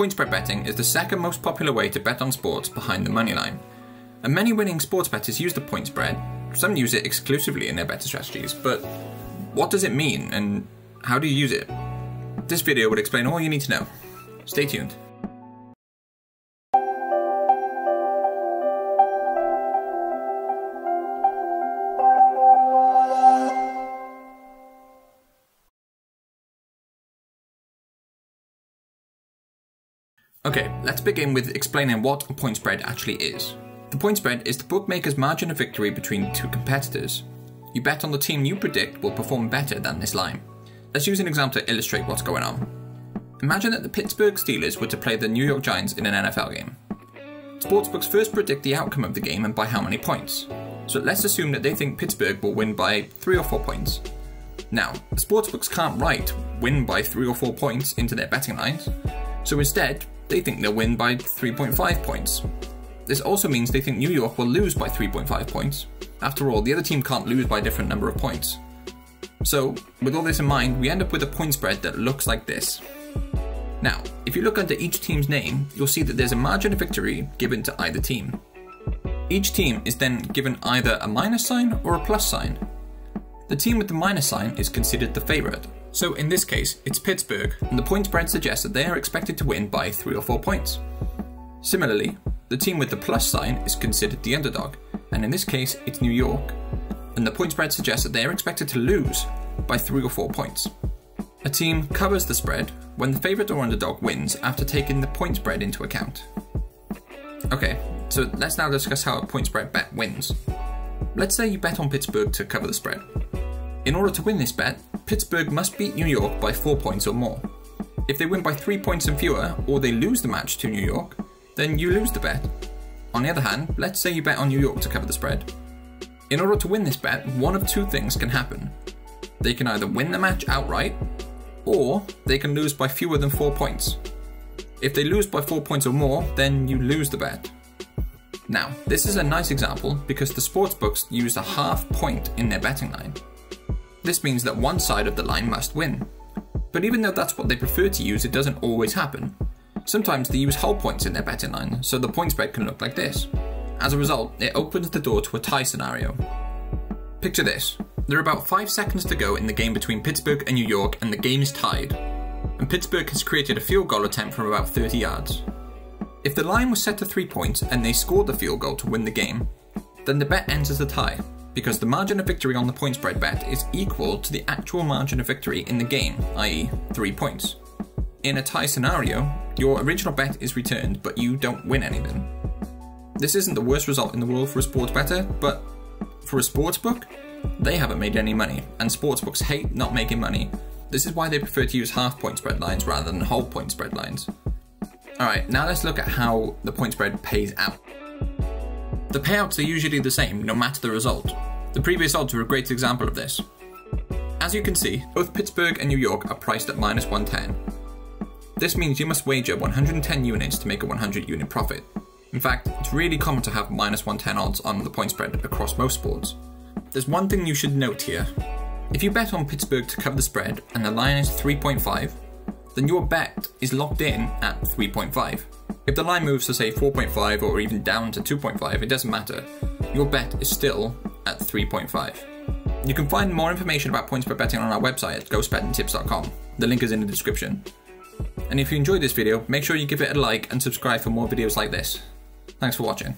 point spread betting is the second most popular way to bet on sports behind the money line. And many winning sports bettors use the point spread. Some use it exclusively in their better strategies, but what does it mean and how do you use it? This video will explain all you need to know. Stay tuned. Okay, let's begin with explaining what a point spread actually is. The point spread is the bookmaker's margin of victory between two competitors. You bet on the team you predict will perform better than this line. Let's use an example to illustrate what's going on. Imagine that the Pittsburgh Steelers were to play the New York Giants in an NFL game. Sportsbooks first predict the outcome of the game and by how many points. So let's assume that they think Pittsburgh will win by 3 or 4 points. Now, sportsbooks can't write win by 3 or 4 points into their betting lines, so instead, they think they'll win by 3.5 points. This also means they think New York will lose by 3.5 points. After all, the other team can't lose by a different number of points. So, with all this in mind, we end up with a point spread that looks like this. Now, if you look under each team's name, you'll see that there's a margin of victory given to either team. Each team is then given either a minus sign or a plus sign. The team with the minus sign is considered the favourite, so in this case, it's Pittsburgh, and the point spread suggests that they are expected to win by 3 or 4 points. Similarly, the team with the plus sign is considered the underdog, and in this case, it's New York, and the point spread suggests that they are expected to lose by 3 or 4 points. A team covers the spread when the favourite or underdog wins after taking the point spread into account. Okay, so let's now discuss how a point spread bet wins. Let's say you bet on Pittsburgh to cover the spread. In order to win this bet, Pittsburgh must beat New York by 4 points or more. If they win by 3 points and fewer, or they lose the match to New York, then you lose the bet. On the other hand, let's say you bet on New York to cover the spread. In order to win this bet, one of two things can happen. They can either win the match outright, or they can lose by fewer than 4 points. If they lose by 4 points or more, then you lose the bet. Now, this is a nice example because the sportsbooks use a half point in their betting line. This means that one side of the line must win. But even though that's what they prefer to use, it doesn't always happen. Sometimes they use whole points in their betting line, so the point spread can look like this. As a result, it opens the door to a tie scenario. Picture this. There are about 5 seconds to go in the game between Pittsburgh and New York, and the game is tied. And Pittsburgh has created a field goal attempt from about 30 yards. If the line was set to 3 points and they scored the field goal to win the game, then the bet ends as a tie, because the margin of victory on the point spread bet is equal to the actual margin of victory in the game, i.e., 3 points. In a tie scenario, your original bet is returned, but you don't win anything. This isn't the worst result in the world for a sports bettor, but for a sports book, they haven't made any money, and sportsbooks hate not making money. This is why they prefer to use half point spread lines rather than whole point spread lines. Alright, now let's look at how the point spread pays out. The payouts are usually the same, no matter the result. The previous odds were a great example of this. As you can see, both Pittsburgh and New York are priced at minus 110. This means you must wager 110 units to make a 100 unit profit. In fact, it's really common to have minus 110 odds on the point spread across most sports. There's one thing you should note here. If you bet on Pittsburgh to cover the spread and the line is 3.5, then your bet is locked in at 3.5. If the line moves to say 4.5 or even down to 2.5, it doesn't matter. Your bet is still at 3.5. You can find more information about point spread betting on our website at ghostbettingtips.com. The link is in the description. And if you enjoyed this video, make sure you give it a like and subscribe for more videos like this. Thanks for watching.